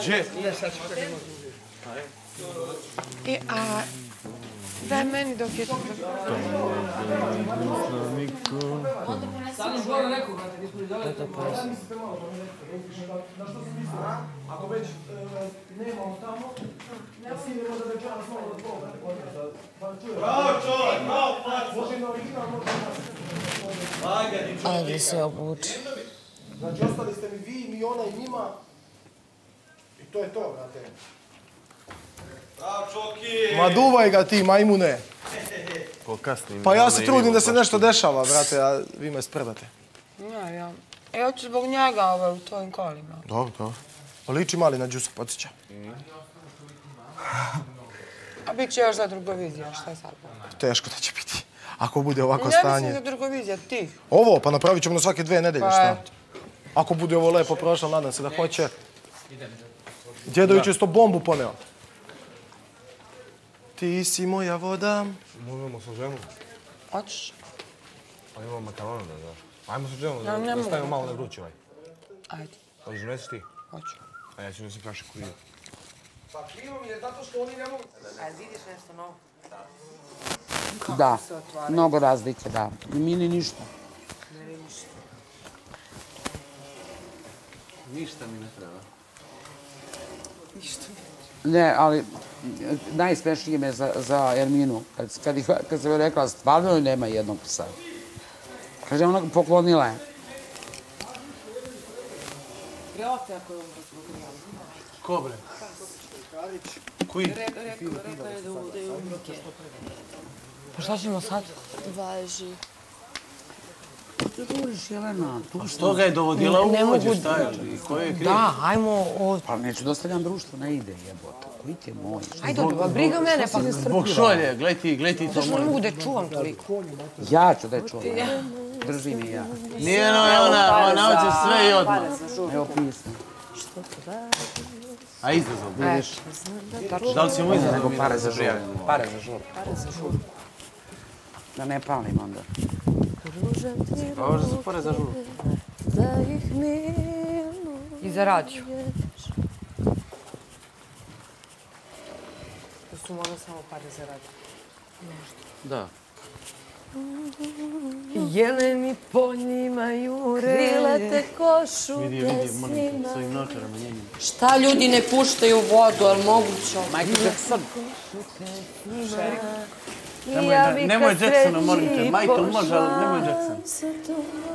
Gdje? I, a, daj meni dok je... Ako već nemamo tamo, da sinimo da večeras malo da Boga Bravo čovjek, bravo plac! Može na original, može na Ajde se obuči. Znači, ostali ste mi vi, mi ona i njima. I to je to, brate. Bravo, Čoki! Ma duvaj ga ti, majmune. Ko kasni. Pa ja se trudim da se nešto dešava, brate, a vi me spredate. Ja, ja. E, hoću zbog njega ove u tvojim kolima. Dobro, dobro. Pa liči mali na džusa, podsjeća. A bit će još za drugovizija, šta je sad? Teško da će biti. Ako bude ovako Ne mislim stanje. za drugovizija, ti. Ovo, pa napravit ćemo na svake dve nedelje, Pa šta? eto. Ako bude ovo lepo prošlo, nadam se da hoće. Djedović je sto bombu poneo. Ti si moja voda. Možemo sa ženom. Hoćeš? Pa imamo makaronu da daš. Ajmo sa ženom, da stavimo malo na vrući ovaj. Ajde, Hoćeš donesi ti? hoću. A ja ću nosim kaše kuju. Pa krivo mi je zato što oni ne mogu... Da, mnogo razlike, da. I Mini ništa. Ništa mi ne treba. Ne, ali najsmešnije me za, za Erminu, kad, kad, ih- kad sam joj rekla, stvarno joj nema jednog psa. Kaže, ona ga poklonila je. Ko bre? Koji? Pa šta ćemo sad? Važi. Govoriš, Jelena, tu Što ga je dovodila u Ne uvođu, mogu- šta je? Ko je kriv? Da, ajmo od... Pa neću da ostavljam društvo, ne ide, jebote. Koji ti je moj? Ajde, ba, briga mene, pa se Zbog šolje, gledaj ti, gledaj ti to Zašto ne moj. mogu da je čuvam toliko? Ja ću da je čuvam. Drži mi ja. Nije no, ona, ona hoće sve i odmah. Evo pismo. A izazov. Vidiš? Da li ćemo izazov? Nego pare da za žur. Pare za žur. Da ne palim onda. Ovo pare za žuru. Da ih miluješ. I za radio. To su možda samo pare za radio. Da. Jeleni po njima jure. Krila te košu Vidi, vidi, te te, snima. Šta ljudi ne puštaju vodu, ali moguće? Michael Jackson. Nemoj, da, nemoj Jacksona, molim te. Michael može, ali nemoj Jackson.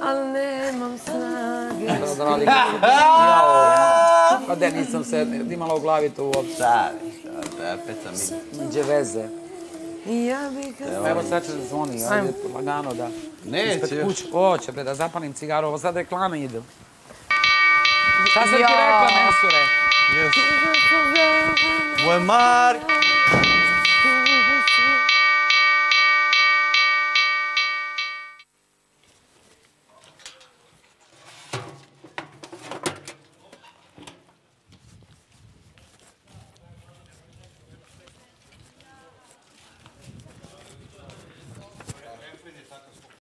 Ali nemam snage. Pa da nisam se imala u glavi to uopšte. Da, peca mi. Niđe veze. Ja bih ga... Evo sad će da zvoni, ajde, lagano da. Neće još. Hoće bre, da zapalim cigaru, ovo sad reklame idu. Šta sam ti rekla, Mensure? Yes. Moj Mark!